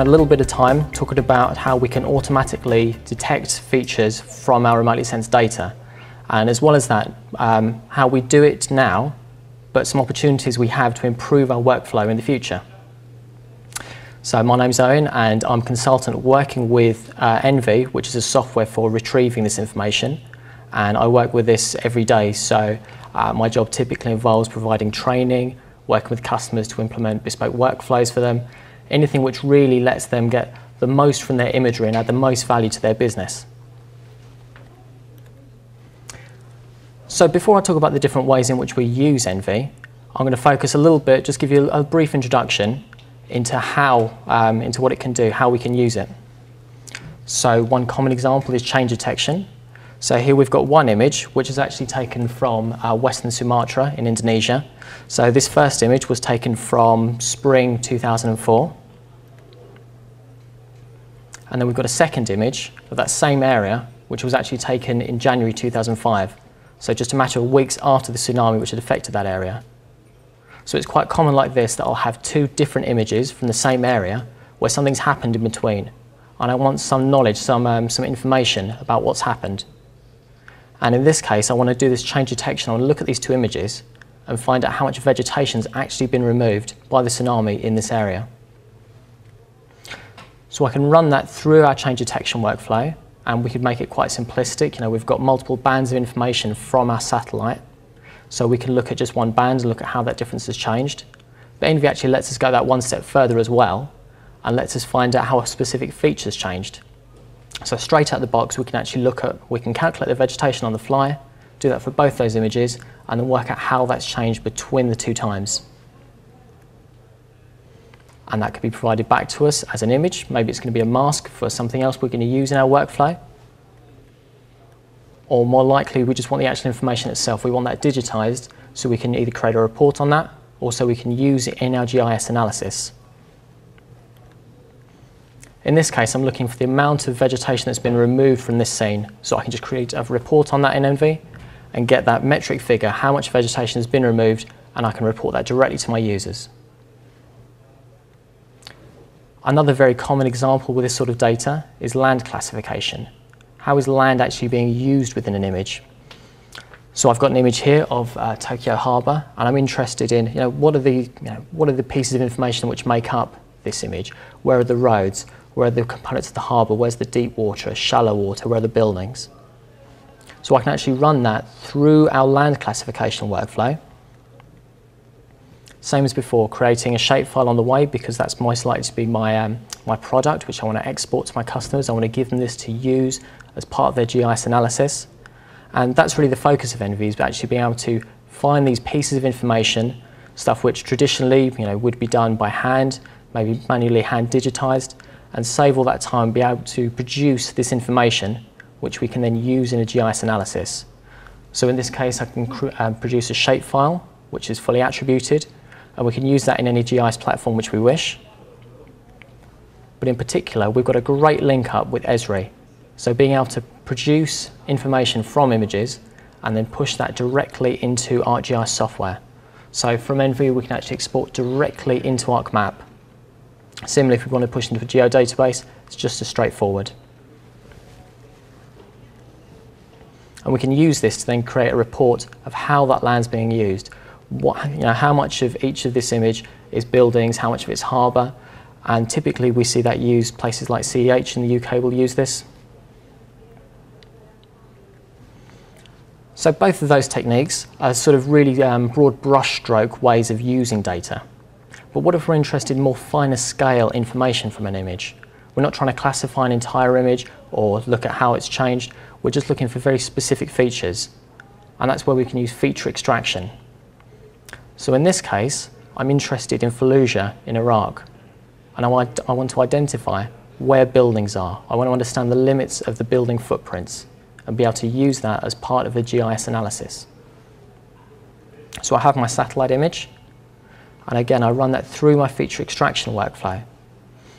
to spend a little bit of time talking about how we can automatically detect features from our remotely sensed data. And as well as that, um, how we do it now, but some opportunities we have to improve our workflow in the future. So my name's Owen and I'm a consultant working with uh, ENVI, which is a software for retrieving this information. And I work with this every day. So uh, my job typically involves providing training, working with customers to implement bespoke workflows for them, anything which really lets them get the most from their imagery and add the most value to their business. So before I talk about the different ways in which we use ENVI, I'm going to focus a little bit, just give you a brief introduction into how, um, into what it can do, how we can use it. So one common example is change detection. So here we've got one image, which is actually taken from uh, Western Sumatra in Indonesia. So this first image was taken from spring 2004. And then we've got a second image of that same area, which was actually taken in January 2005. So just a matter of weeks after the tsunami which had affected that area. So it's quite common like this that I'll have two different images from the same area where something's happened in between. And I want some knowledge, some, um, some information about what's happened. And in this case, I want to do this change detection. I want to look at these two images and find out how much vegetation has actually been removed by the tsunami in this area. So I can run that through our change detection workflow and we could make it quite simplistic. You know, we've got multiple bands of information from our satellite so we can look at just one band and look at how that difference has changed. But ENVI actually lets us go that one step further as well and lets us find out how a specific feature has changed. So straight out of the box, we can actually look at, we can calculate the vegetation on the fly, do that for both those images, and then work out how that's changed between the two times. And that could be provided back to us as an image. Maybe it's going to be a mask for something else we're going to use in our workflow or more likely we just want the actual information itself. We want that digitized so we can either create a report on that or so we can use it in our GIS analysis. In this case, I'm looking for the amount of vegetation that's been removed from this scene, so I can just create a report on that in ENVI and get that metric figure, how much vegetation has been removed, and I can report that directly to my users. Another very common example with this sort of data is land classification how is land actually being used within an image? So I've got an image here of uh, Tokyo Harbour, and I'm interested in, you know, what are the, you know, what are the pieces of information which make up this image? Where are the roads? Where are the components of the harbour? Where's the deep water, shallow water? Where are the buildings? So I can actually run that through our land classification workflow. Same as before, creating a shapefile on the way because that's most likely to be my, um, my product which I want to export to my customers. I want to give them this to use as part of their GIS analysis. And that's really the focus of ENVI, is actually being able to find these pieces of information, stuff which traditionally you know, would be done by hand, maybe manually hand digitized, and save all that time, be able to produce this information, which we can then use in a GIS analysis. So in this case, I can um, produce a shapefile, which is fully attributed, and we can use that in any GIS platform which we wish. But in particular, we've got a great link up with Esri, so being able to produce information from images and then push that directly into ArcGIS software. So from ENVI, we can actually export directly into ArcMap. Similarly, if we want to push into a geodatabase, it's just as straightforward. And we can use this to then create a report of how that land's being used. What, you know, how much of each of this image is buildings, how much of it's harbour, and typically we see that used places like CEH in the UK will use this. So both of those techniques are sort of really um, broad brushstroke ways of using data. But what if we're interested in more finer scale information from an image? We're not trying to classify an entire image or look at how it's changed. We're just looking for very specific features. And that's where we can use feature extraction. So in this case, I'm interested in Fallujah in Iraq. And I want, I want to identify where buildings are. I want to understand the limits of the building footprints and be able to use that as part of a GIS analysis. So I have my satellite image, and again, I run that through my feature extraction workflow.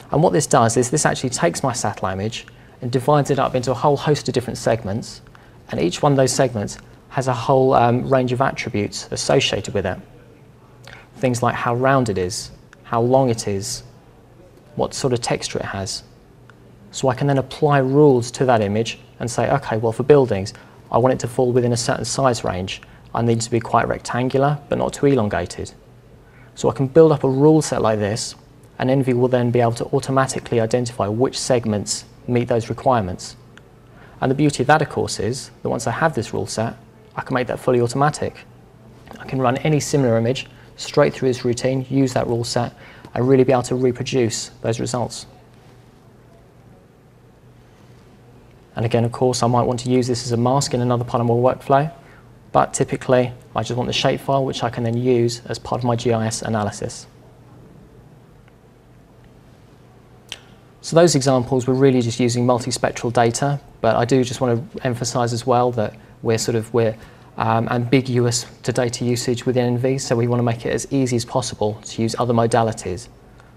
And what this does is this actually takes my satellite image and divides it up into a whole host of different segments, and each one of those segments has a whole um, range of attributes associated with it. Things like how round it is, how long it is, what sort of texture it has. So I can then apply rules to that image and say, okay, well for buildings, I want it to fall within a certain size range. I need to be quite rectangular, but not too elongated. So I can build up a rule set like this, and ENVI will then be able to automatically identify which segments meet those requirements. And the beauty of that, of course, is that once I have this rule set, I can make that fully automatic. I can run any similar image straight through this routine, use that rule set, and really be able to reproduce those results. And again, of course, I might want to use this as a mask in another part of my workflow, but typically I just want the shapefile, which I can then use as part of my GIS analysis. So those examples were really just using multispectral data, but I do just want to emphasize as well that we're sort of, we're um, ambiguous to data usage within ENVI, so we want to make it as easy as possible to use other modalities.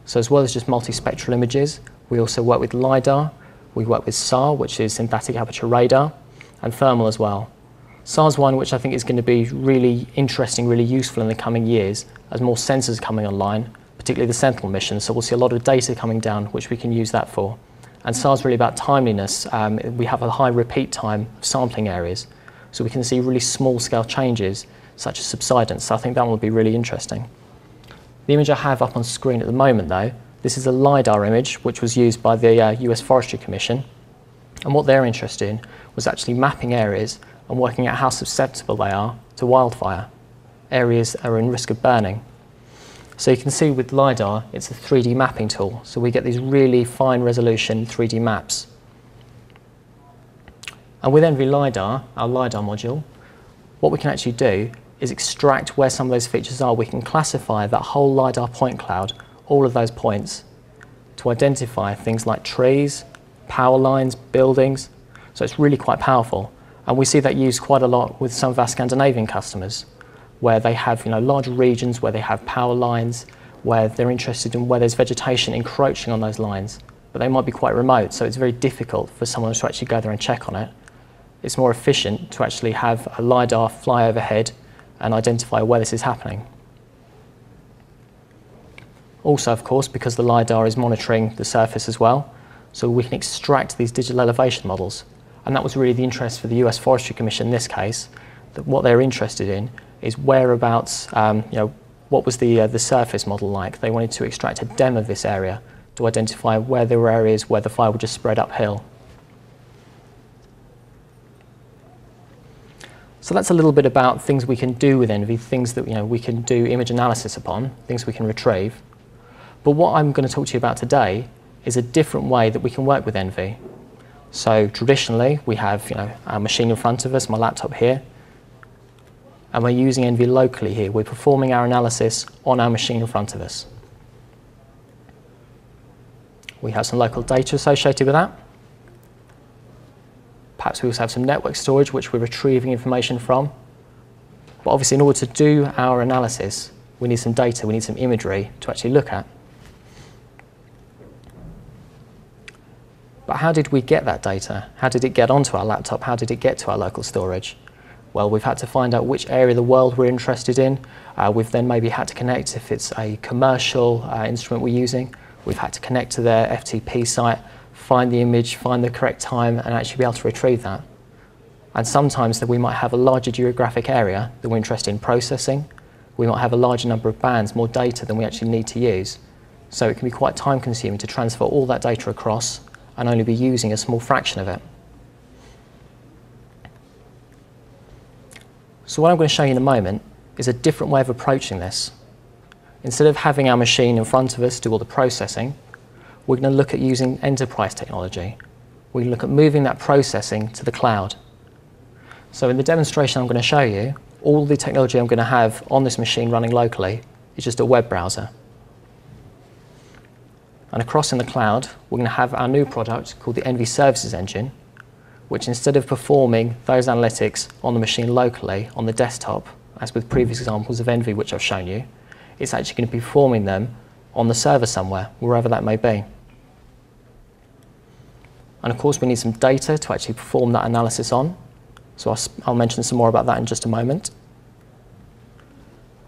So as well as just multispectral images, we also work with LiDAR, we work with SAR, which is synthetic aperture radar, and thermal as well. SAR's one which I think is going to be really interesting, really useful in the coming years as more sensors are coming online, particularly the Sentinel mission. So we'll see a lot of data coming down, which we can use that for. And SAR's really about timeliness. Um, we have a high repeat time sampling areas, so we can see really small scale changes, such as subsidence. So I think that one will be really interesting. The image I have up on screen at the moment, though, this is a LiDAR image, which was used by the uh, US Forestry Commission. And what they're interested in was actually mapping areas and working out how susceptible they are to wildfire. Areas are in risk of burning. So you can see with LiDAR, it's a 3D mapping tool. So we get these really fine resolution 3D maps. And with ENVI LiDAR, our LiDAR module, what we can actually do is extract where some of those features are. We can classify that whole LiDAR point cloud all of those points to identify things like trees, power lines, buildings. So it's really quite powerful. And we see that used quite a lot with some of our Scandinavian customers, where they have you know, large regions where they have power lines, where they're interested in where there's vegetation encroaching on those lines, but they might be quite remote, so it's very difficult for someone to actually go there and check on it. It's more efficient to actually have a LiDAR fly overhead and identify where this is happening. Also, of course, because the LiDAR is monitoring the surface as well, so we can extract these digital elevation models. And that was really the interest for the US Forestry Commission in this case, that what they're interested in is whereabouts, um, you know, what was the, uh, the surface model like? They wanted to extract a DEM of this area to identify where there were areas where the fire would just spread uphill. So that's a little bit about things we can do with ENVI, things that you know, we can do image analysis upon, things we can retrieve. But what I'm going to talk to you about today is a different way that we can work with ENVI. So traditionally, we have you know, our machine in front of us, my laptop here, and we're using ENVI locally here. We're performing our analysis on our machine in front of us. We have some local data associated with that. Perhaps we also have some network storage which we're retrieving information from. But obviously in order to do our analysis, we need some data, we need some imagery to actually look at. But how did we get that data? How did it get onto our laptop? How did it get to our local storage? Well, we've had to find out which area of the world we're interested in. Uh, we've then maybe had to connect if it's a commercial uh, instrument we're using. We've had to connect to their FTP site, find the image, find the correct time, and actually be able to retrieve that. And sometimes that we might have a larger geographic area that we're interested in processing. We might have a larger number of bands, more data than we actually need to use. So it can be quite time consuming to transfer all that data across and only be using a small fraction of it. So what I'm going to show you in a moment is a different way of approaching this. Instead of having our machine in front of us do all the processing, we're going to look at using enterprise technology. To look at moving that processing to the cloud. So in the demonstration I'm going to show you, all the technology I'm going to have on this machine running locally is just a web browser. And across in the cloud, we're going to have our new product called the ENVI Services Engine, which instead of performing those analytics on the machine locally on the desktop, as with previous examples of ENVI which I've shown you, it's actually going to be performing them on the server somewhere, wherever that may be. And of course, we need some data to actually perform that analysis on. So I'll, I'll mention some more about that in just a moment.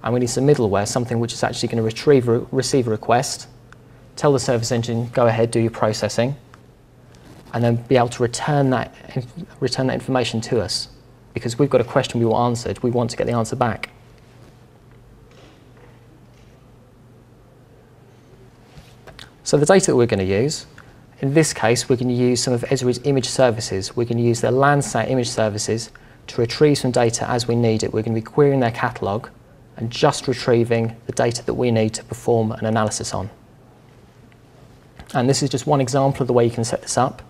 And we need some middleware, something which is actually going to retrieve, re receive a request, tell the service engine, go ahead, do your processing, and then be able to return that, return that information to us. Because we've got a question we want answered, we want to get the answer back. So the data that we're going to use, in this case, we're going to use some of Esri's image services. We're going to use their Landsat image services to retrieve some data as we need it. We're going to be querying their catalogue and just retrieving the data that we need to perform an analysis on. And this is just one example of the way you can set this up.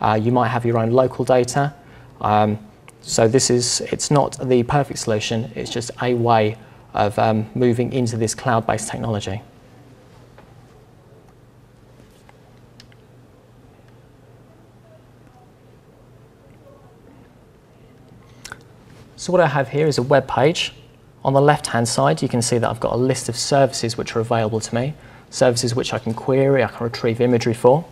Uh, you might have your own local data. Um, so this is, it's not the perfect solution, it's just a way of um, moving into this cloud-based technology. So what I have here is a web page. On the left-hand side, you can see that I've got a list of services which are available to me, services which I can query, I can retrieve imagery for.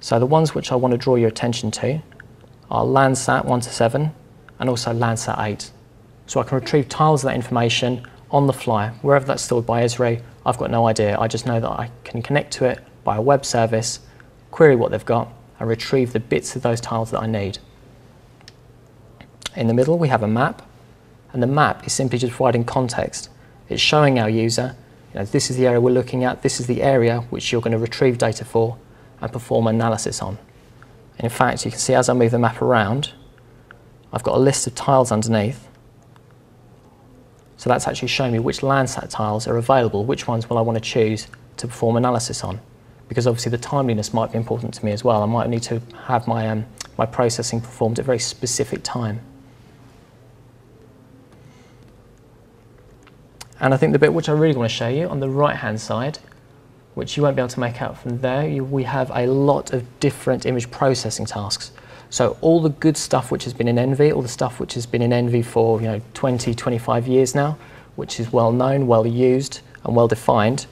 So the ones which I want to draw your attention to are Landsat 1 to 7 and also Landsat 8. So I can retrieve tiles of that information on the fly, wherever that's stored by Esri, I've got no idea. I just know that I can connect to it by a web service, query what they've got, and retrieve the bits of those tiles that I need. In the middle, we have a map, and the map is simply just providing context. It's showing our user, you know, this is the area we're looking at, this is the area which you're going to retrieve data for and perform analysis on. And in fact, you can see as I move the map around, I've got a list of tiles underneath. So that's actually showing me which Landsat tiles are available, which ones will I want to choose to perform analysis on. Because obviously the timeliness might be important to me as well. I might need to have my, um, my processing performed at a very specific time. And I think the bit which I really want to show you on the right hand side, which you won't be able to make out from there, you, we have a lot of different image processing tasks. So all the good stuff which has been in ENVI, all the stuff which has been in ENVI for you know 20, 25 years now, which is well known, well used and well defined,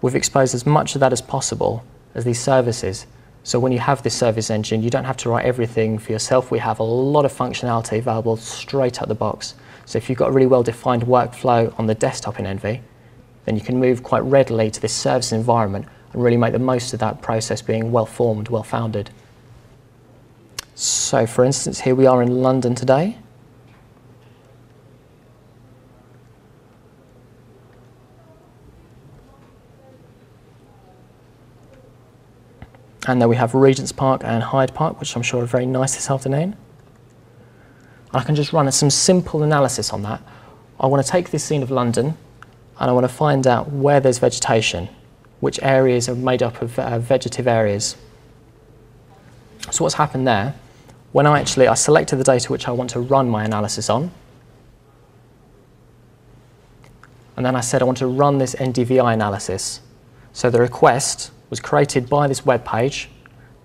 we've exposed as much of that as possible as these services. So when you have this service engine, you don't have to write everything for yourself. We have a lot of functionality available straight out the box. So if you've got a really well-defined workflow on the desktop in Envi, then you can move quite readily to this service environment and really make the most of that process being well-formed, well-founded. So for instance, here we are in London today. And then we have Regent's Park and Hyde Park, which I'm sure are very nice this afternoon. I can just run some simple analysis on that. I want to take this scene of London and I want to find out where there's vegetation, which areas are made up of uh, vegetative areas. So what's happened there, when I actually, I selected the data which I want to run my analysis on, and then I said I want to run this NDVI analysis. So the request was created by this web page.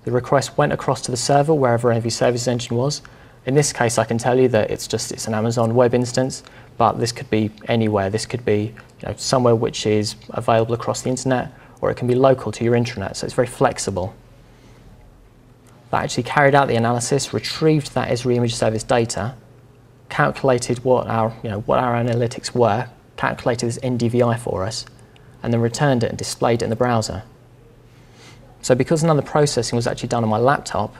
The request went across to the server, wherever Envi Service Engine was, in this case, I can tell you that it's just it's an Amazon web instance, but this could be anywhere. This could be you know, somewhere which is available across the internet, or it can be local to your intranet, so it's very flexible. That actually carried out the analysis, retrieved that Esri image service data, calculated what our, you know, what our analytics were, calculated this NDVI for us, and then returned it and displayed it in the browser. So because none of the processing was actually done on my laptop,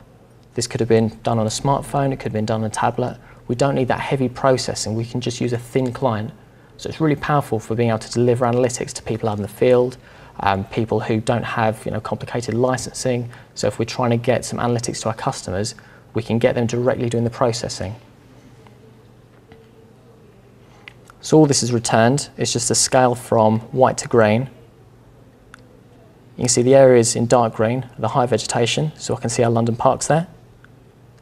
this could have been done on a smartphone, it could have been done on a tablet. We don't need that heavy processing, we can just use a thin client. So it's really powerful for being able to deliver analytics to people out in the field, um, people who don't have you know, complicated licensing. So if we're trying to get some analytics to our customers, we can get them directly doing the processing. So all this is returned. It's just a scale from white to green. You can see the areas in dark green, the high vegetation, so I can see our London parks there.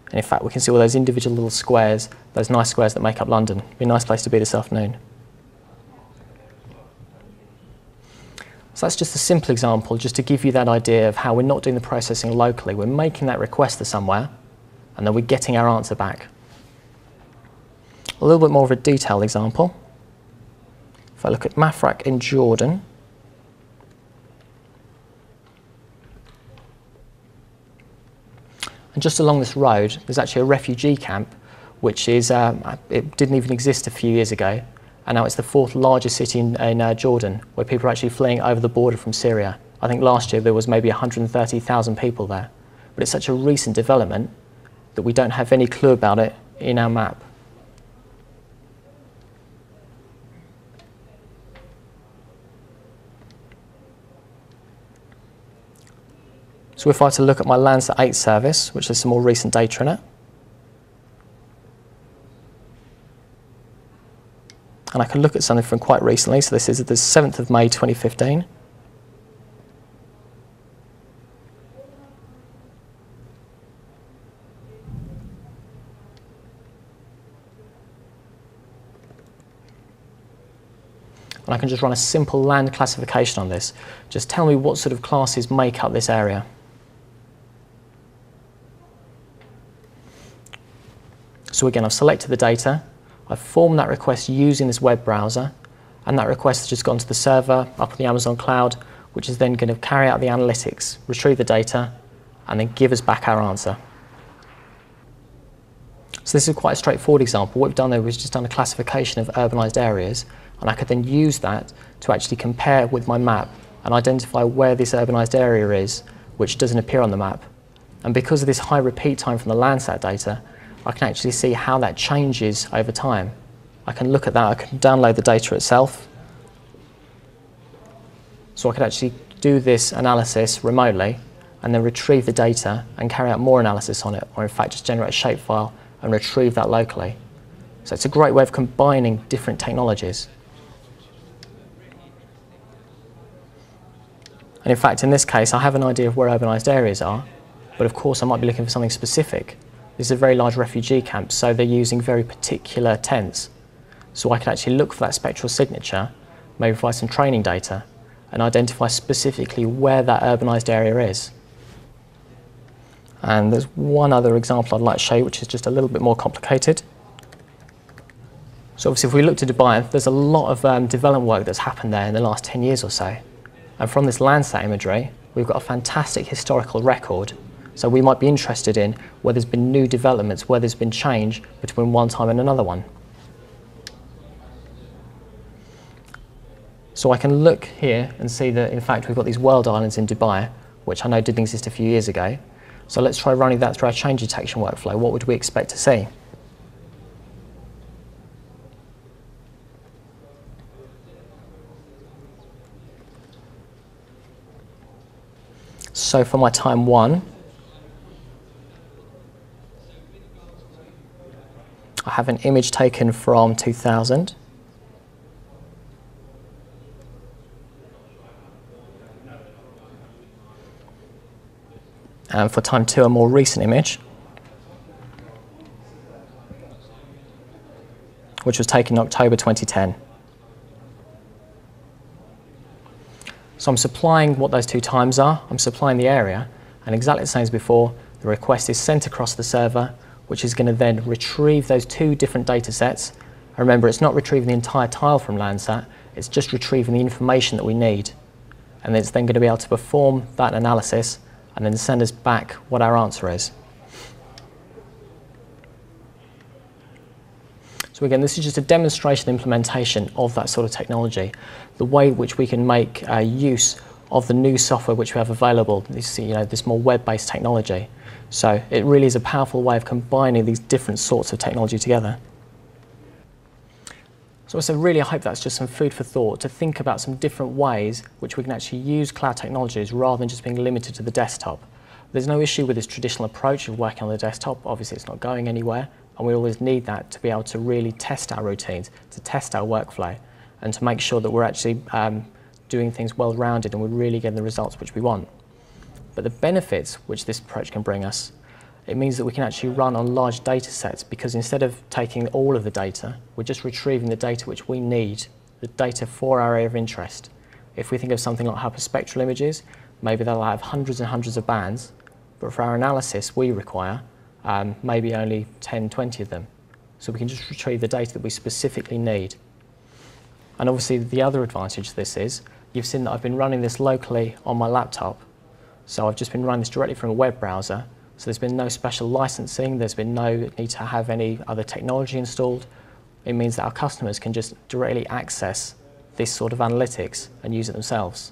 And in fact, we can see all those individual little squares, those nice squares that make up London. Be a nice place to be this afternoon. So that's just a simple example, just to give you that idea of how we're not doing the processing locally. We're making that request to somewhere, and then we're getting our answer back. A little bit more of a detailed example. If I look at Mafraq in Jordan, And just along this road, there's actually a refugee camp, which is, um, it didn't even exist a few years ago. And now it's the fourth largest city in, in uh, Jordan, where people are actually fleeing over the border from Syria. I think last year there was maybe 130,000 people there. But it's such a recent development that we don't have any clue about it in our map. So if I were to look at my Landsat 8 service, which has some more recent data in it, and I can look at something from quite recently, so this is the 7th of May 2015. And I can just run a simple land classification on this. Just tell me what sort of classes make up this area. So again, I've selected the data, I've formed that request using this web browser, and that request has just gone to the server up on the Amazon cloud, which is then going to carry out the analytics, retrieve the data, and then give us back our answer. So this is quite a straightforward example. What we've done there was just done a classification of urbanised areas, and I could then use that to actually compare with my map and identify where this urbanised area is, which doesn't appear on the map. And because of this high repeat time from the Landsat data, I can actually see how that changes over time. I can look at that, I can download the data itself. So I could actually do this analysis remotely and then retrieve the data and carry out more analysis on it, or in fact just generate a shapefile and retrieve that locally. So it's a great way of combining different technologies. And in fact, in this case, I have an idea of where urbanised areas are, but of course I might be looking for something specific. This is a very large refugee camp, so they're using very particular tents. So I can actually look for that spectral signature, maybe provide some training data, and identify specifically where that urbanised area is. And there's one other example I'd like to show you, which is just a little bit more complicated. So obviously if we look to Dubai, there's a lot of um, development work that's happened there in the last 10 years or so. And from this Landsat imagery, we've got a fantastic historical record so we might be interested in where there's been new developments, where there's been change between one time and another one. So I can look here and see that in fact we've got these world islands in Dubai, which I know didn't exist a few years ago. So let's try running that through our change detection workflow. What would we expect to see? So for my time one, have an image taken from 2000. And for time two, a more recent image, which was taken in October 2010. So I'm supplying what those two times are, I'm supplying the area, and exactly the same as before, the request is sent across the server, which is going to then retrieve those two different data sets. And remember, it's not retrieving the entire tile from Landsat, it's just retrieving the information that we need. And it's then going to be able to perform that analysis and then send us back what our answer is. So again, this is just a demonstration implementation of that sort of technology, the way which we can make uh, use of the new software which we have available, this, you know, this more web-based technology. So it really is a powerful way of combining these different sorts of technology together. So, so really I hope that's just some food for thought to think about some different ways which we can actually use cloud technologies rather than just being limited to the desktop. There's no issue with this traditional approach of working on the desktop. Obviously it's not going anywhere and we always need that to be able to really test our routines, to test our workflow and to make sure that we're actually um, doing things well rounded and we're really getting the results which we want. But the benefits which this approach can bring us, it means that we can actually run on large data sets because instead of taking all of the data, we're just retrieving the data which we need, the data for our area of interest. If we think of something like hyperspectral images, maybe they'll have hundreds and hundreds of bands, but for our analysis we require um, maybe only 10, 20 of them. So we can just retrieve the data that we specifically need. And obviously the other advantage of this is, you've seen that I've been running this locally on my laptop so I've just been running this directly from a web browser. So there's been no special licensing, there's been no need to have any other technology installed. It means that our customers can just directly access this sort of analytics and use it themselves.